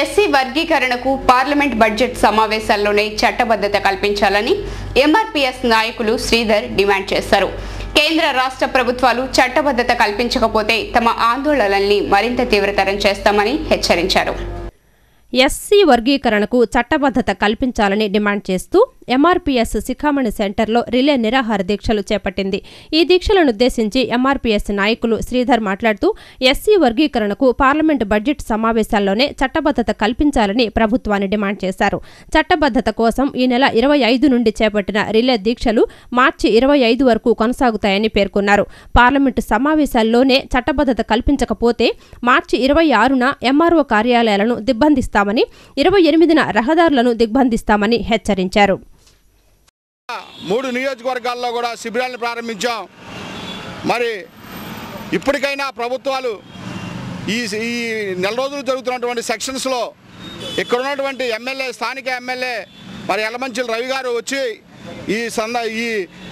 SC వర్గీకరణకు parliament budget సమావేశాల్లోనే చట్టబద్ధత కల్పించాలని ఎంఆర్పీఎస్ నాయకులు శ్రీధర్ డిమాండ్ చేశారు. కేంద్ర రాష్ట్ర ప్రభుత్వాలు చట్టబద్ధత కల్పించకపోతే తమ ఆందోళనల్ని మరింత తీవ్రతరం చేస్తామని హెచ్చరించారు. ఎస్సీ వర్గీకరణకు చట్టబద్ధత కల్పించాలని డిమాండ్ చేస్తూ ఎంఆర్పీఎస్ శిఖామణి సెంటర్లో రిలే నిరాహార దీక్షలు చేపట్టింది. ఈ దీక్షలను ఉద్దేశించి ఎంఆర్పీఎస్ నాయకులు శ్రీధర్ మాట్లాడుతూ ఎస్సీ వర్గీకరణకు పార్లమెంటు బడ్జెట్ సమావేశాల్లోనే చట్టబద్ధత కల్పించాలని ప్రభుత్వాన్ని డిమాండ్ చేశారు. చట్టబద్ధత కోసం ఈ నెల ఇరవై ఐదు నుండి చేపట్టిన రిలే దీక్షలు మార్చి ఇరవై ఐదు వరకు కొనసాగుతాయని పేర్కొన్నారు. పార్లమెంటు సమావేశాల్లోనే చట్టబద్ధత కల్పించకపోతే మార్చి ఇరవై ఆరున ఎంఆర్ఓ కార్యాలయాలను దిగ్బంధిస్తామని ఇరవై ఎనిమిదిన రహదారులను దిగ్బంధిస్తామని హెచ్చరించారు. మూడు నియోజకవర్గాల్లో కూడా శిబిరాలను ప్రారంభించాం. మరి ఇప్పటికైనా ప్రభుత్వాలు ఈ ఈ నెల రోజులు జరుగుతున్నటువంటి సెక్షన్స్లో ఇక్కడ ఉన్నటువంటి ఎమ్మెల్యే స్థానిక ఎమ్మెల్యే మరి ఎల్లమంచిల రవి గారు వచ్చి ఈ సంద ఈ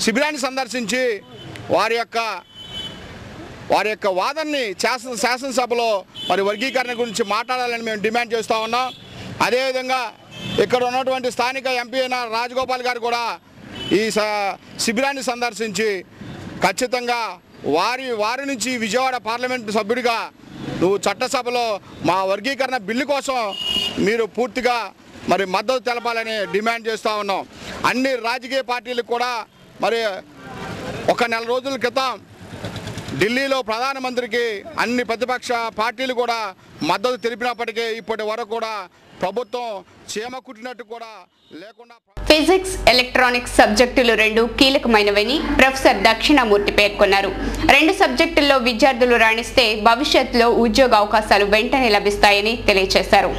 శిబిరాన్ని సందర్శించి వారి యొక్క వారి యొక్క వాదనని శాసన శాసనసభలో మరి వర్గీకరణ గురించి మాట్లాడాలని మేము డిమాండ్ చేస్తూ ఉన్నాం. అదేవిధంగా ఇక్కడ ఉన్నటువంటి స్థానిక ఎంపీ అయిన రాజగోపాల్ గారు కూడా ఈ స- శిబిరాన్ని సందర్శించి ఖచ్చితంగా వారి వారి నుంచి విజయవాడ పార్లమెంట్ సభ్యుడిగా నువ్వు చట్టసభలో మా వర్గీకరణ బిల్లు కోసం మీరు పూర్తిగా మరి మద్దతు తెలపాలని డిమాండ్ చేస్తూ ఉన్నాం. అన్ని రాజకీయ పార్టీలకు కూడా మరి ఒక నెల రోజుల క్రితం ఢిల్లీలో ప్రధానమంత్రికి అన్ని ప్రతిపక్ష పార్టీలు కూడా మద్దతు తెలిపినప్పటికీ ఇప్పటి వరకు కూడా ప్రభుత్వం చీమ కుట్టినట్టు కూడా లేకుండా ఫిజిక్స్ ఎలక్ట్రానిక్స్ సబ్జెక్టులు రెండు కీలకమైనవని ప్రొఫెసర్ దక్షిణామూర్తి పేర్కొన్నారు. రెండు సబ్జెక్టుల్లో విద్యార్థులు రాణిస్తే భవిష్యత్తులో ఉద్యోగ అవకాశాలు వెంటనే లభిస్తాయని తెలియజేశారు.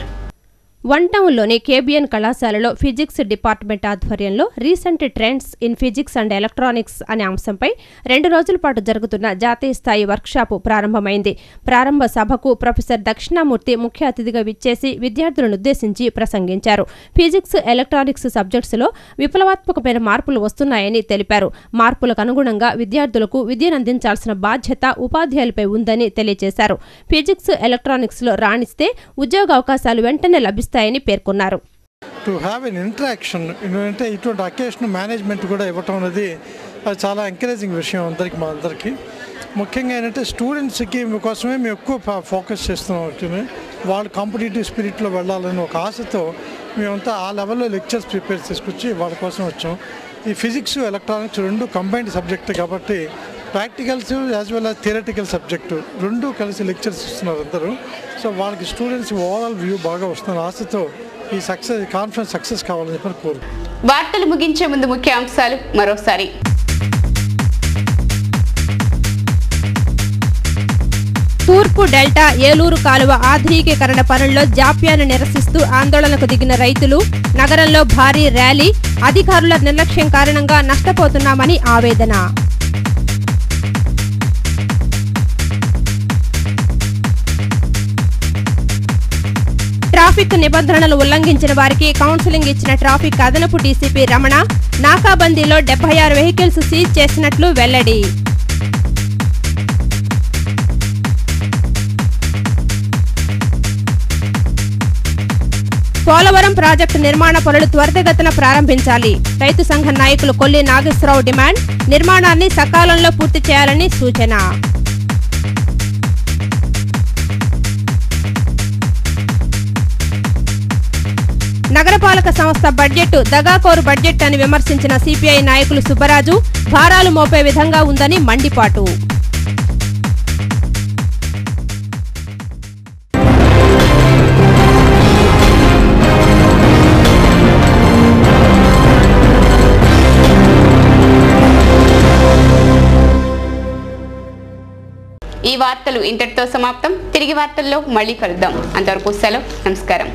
వన్ టౌన్లోని కేబిఎన్ కళాశాలలో ఫిజిక్స్ డిపార్ట్మెంట్ ఆధ్వర్యంలో recent trends in physics and electronics అనే అంశంపై రెండు రోజుల పాటు జరుగుతున్న జాతీయ స్థాయి వర్క్షాపు ప్రారంభమైంది. ప్రారంభ సభకు ప్రొఫెసర్ దక్షిణామూర్తి ముఖ్య అతిథిగా విచ్చేసి విద్యార్థులను ఉద్దేశించి ప్రసంగించారు. ఫిజిక్స్ ఎలక్ట్రానిక్స్ సబ్జెక్ట్స్లో విప్లవాత్మకమైన మార్పులు వస్తున్నాయని తెలిపారు. మార్పులకు అనుగుణంగా విద్యార్థులకు విద్యను అందించాల్సిన బాధ్యత ఉపాధ్యాయులపై ఉందని తెలియజేశారు. ఫిజిక్స్ ఎలక్ట్రానిక్స్లో రాణిస్తే ఉద్యోగ అవకాశాలు వెంటనే లభిస్తాయి. లభిస్తాయని పేర్కొన్నారు టు హ్యావ్ ఎన్ ఇంటరాక్షన్ అంటే ఇటువంటి అకేషన్ మేనేజ్మెంట్ కూడా ఇవ్వటం అనేది అది చాలా ఎంకరేజింగ్ విషయం అందరికి మా అందరికీ ముఖ్యంగా ఏంటంటే స్టూడెంట్స్కి కోసమే మేము ఎక్కువ ఫోకస్ చేస్తున్నాం actually. వాళ్ళు కాంపిటేటివ్ స్పిరిట్లో వెళ్ళాలని ఒక ఆశతో మేమంతా ఆ లెవెల్లో లెక్చర్స్ ప్రిపేర్ చేసుకొచ్చి వాళ్ళ కోసం వచ్చాం ఈ ఫిజిక్స్ ఎలక్ట్రానిక్స్ రెండు కంబైన్డ్ సబ్జెక్ట్ కాబట్టి practicals as well as theoretical subject. రెండు కలిసి లెక్చర్స్ ఇస్తున్నారు అందరూ. సో వాళ్ళకి స్టూడెంట్స్ ఓవరాల్ వ్యూ బాగా వస్తున్న ఆశతో ఈ సక్సెస్ కాన్ఫరెన్స్ సక్సెస్ కావాలని చెప్పి కోరు వార్తలు ముగించే ముందు ముఖ్య అంశాలు మరోసారి. తూర్పు డెల్టా ఏలూరు కాలువ ఆధునికీకరణ పనుల్లో జాప్యాన్ని నిరసిస్తూ ఆందోళనకు దిగిన రైతులు నగరంలో భారీ ర్యాలీ అధికారుల నిర్లక్ష్యం కారణంగా నష్టపోతున్నామని ఆవేదన. ట్రాఫిక్ నిబంధనలు ఉల్లంఘించిన వారికి కౌన్సిలింగ్ ఇచ్చిన ట్రాఫిక్ అదనపు డీసీపీ రమణ నాకాబందీలో డెబ్బై ఆరు వెహికల్స్ సీజ్ చేసినట్లు వెల్లడి. పోలవరం ప్రాజెక్టు నిర్మాణ పనులు త్వరితగతిన ప్రారంభించాలి. రైతు సంఘ నాయకులు కొల్లి నాగేశ్వరరావు డిమాండ్ నిర్మాణాన్ని సకాలంలో పూర్తి చేయాలని సూచన. నగరపాలక సంస్థ బడ్జెట్ దగాకోరు బడ్జెట్ అని విమర్శించిన సిపిఐ నాయకులు సుబ్బరాజు భారాలు మోపే విధంగా ఉందని మండిపాటు. ఈ వార్తలు ఇంతటితో సమాప్తం. తిరిగి వార్తల్లో మళ్ళీ కలుద్దాం. అంతవరకు సెలవు. నమస్కారం.